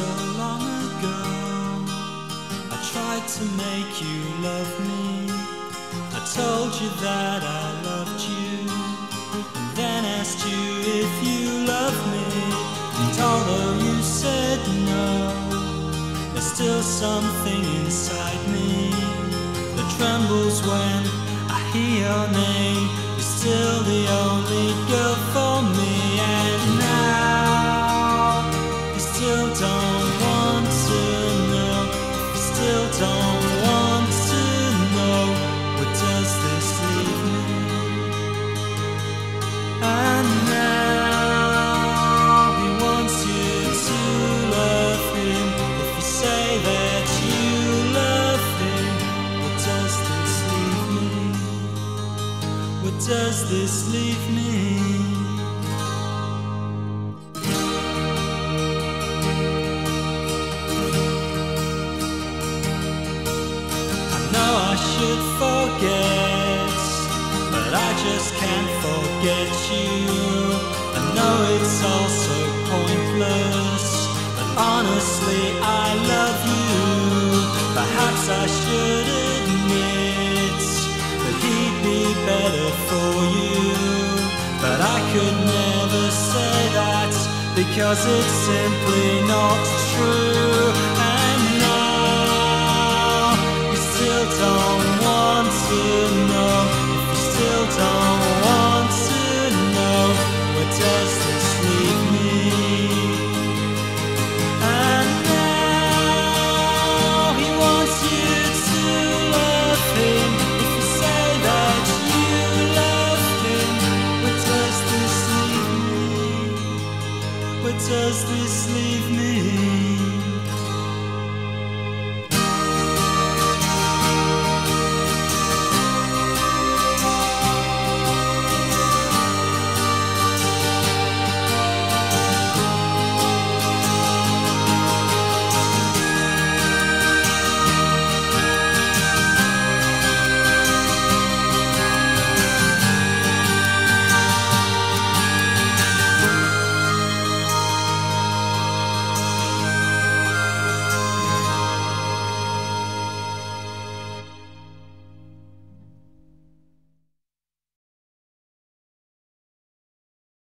so long ago. I tried to make you love me. I told you that I loved you And then asked you if you loved me. And although you said no There's still something inside me That trembles when I hear your name. You're still the only girl does this leave me? I should forget, but I just can't forget you. I know it's all so pointless, but honestly, I love you. Perhaps I should admit that he'd be better for you, but I could never say that because it's simply not true. But does this leave me?